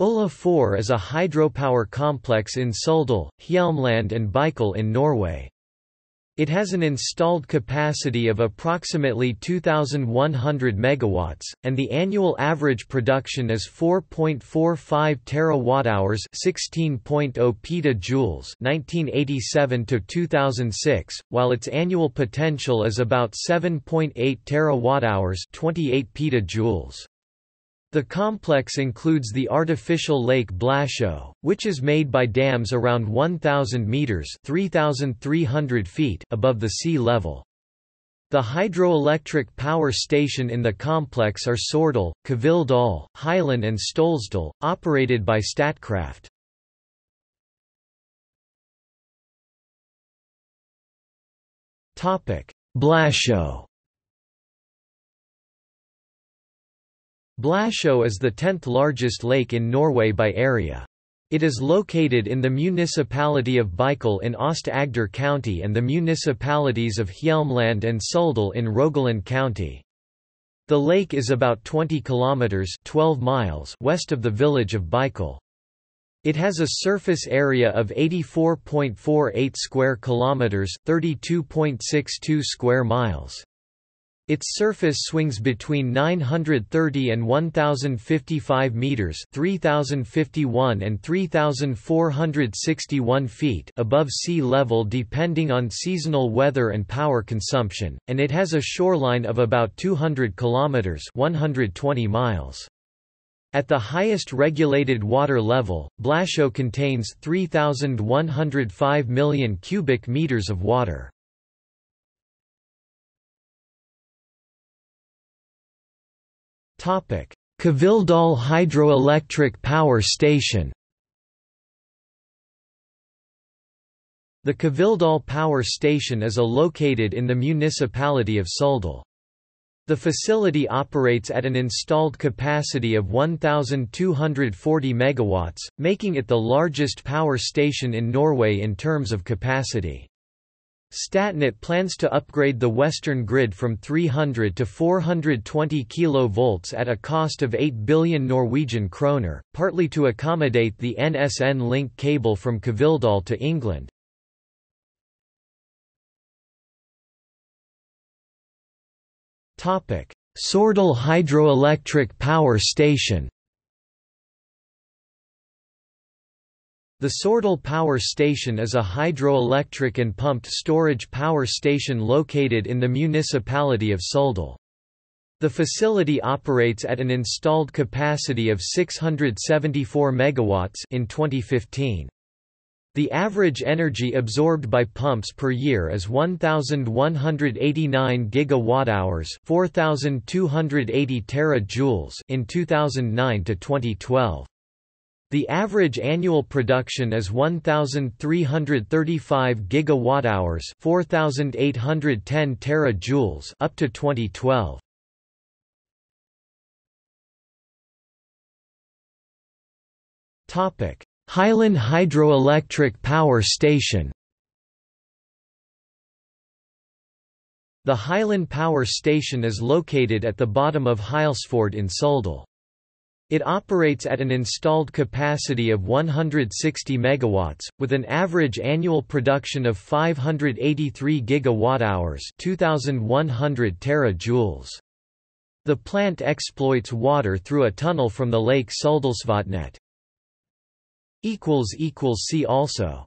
Ulla-Førre is a hydropower complex in Suldal, Hjelmeland and Bykle in Norway. It has an installed capacity of approximately 2100 megawatts and the annual average production is 4.45 terawatt-hours, 16.0 petajoules, 1987 to 2006, while its annual potential is about 7.8 terawatt-hours, 28 petajoules. The complex includes the artificial lake Blåsjø, which is made by dams around 1,000 metres 3,300 feet above the sea level. The hydroelectric power station in the complex are Saurdal, Kvill Hylen and Stølsdal, operated by Statkraft. Blåsjø Blåsjø is the tenth largest lake in Norway by area. It is located in the municipality of Bykle in Aust-Agder county and the municipalities of Hjelmeland and Suldal in Rogaland county. The lake is about 20 kilometers 12 miles west of the village of Bykle. It has a surface area of 84.48 square kilometers 32.62 square miles. Its surface swings between 930 and 1055 meters, 3051 and 3461 feet above sea level depending on seasonal weather and power consumption, and it has a shoreline of about 200 kilometers, 120 miles. At the highest regulated water level, Blåsjø contains 3105 million cubic meters of water. Kvilldal Hydroelectric Power Station The Kvilldal Power Station is located in the municipality of Suldal. The facility operates at an installed capacity of 1,240 megawatts, making it the largest power station in Norway in terms of capacity. Statnett plans to upgrade the western grid from 300 to 420 kV at a cost of 8 billion Norwegian kroner, partly to accommodate the NSN link cable from Kvilldal to England. Saurdal Hydroelectric Power Station The Saurdal Power Station is a hydroelectric and pumped storage power station located in the municipality of Suldal. The facility operates at an installed capacity of 674 megawatts in 2015. The average energy absorbed by pumps per year is 1189 gigawatt-hours, 4280 terajoules in 2009 to 2012. The average annual production is 1335 gigawatt-hours, 4810 terajoules up to 2012. Topic: Hylen Hydroelectric Power Station. The Hylen Power Station is located at the bottom of Hylesfjord in Suldal. It operates at an installed capacity of 160 megawatts, with an average annual production of 583 gigawatt-hours, 2100 terajoules. The plant exploits water through a tunnel from the lake Suldalsvatnet. See also